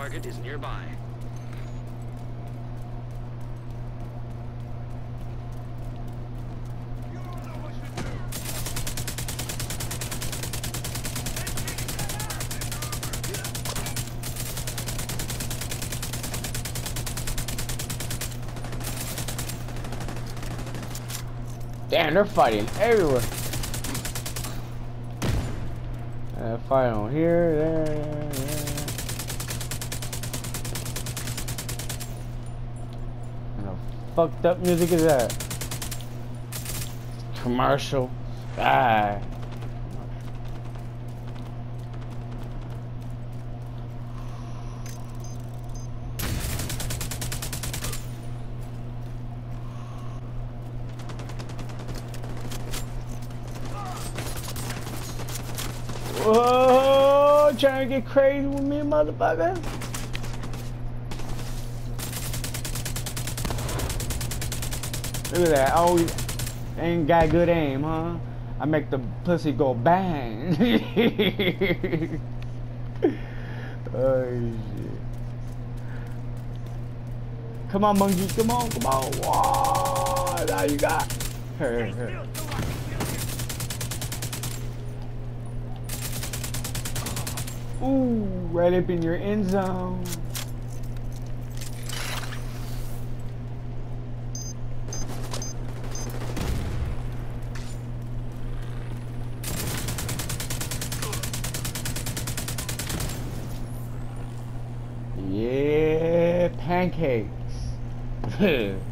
target is nearby. Damn, they're fighting everywhere. Uh, fighting on here, there, there, there. What the fucked up music is that? Commercial. Ah. Whoa, trying to get crazy with me, motherfucker. Look at that. Oh, ain't got good aim, huh? I make the pussy go bang. oh shit. Come on, monkey. Come on, come on. Whoa, now you got. Here. Ooh, right up in your end zone. Yeah, pancakes.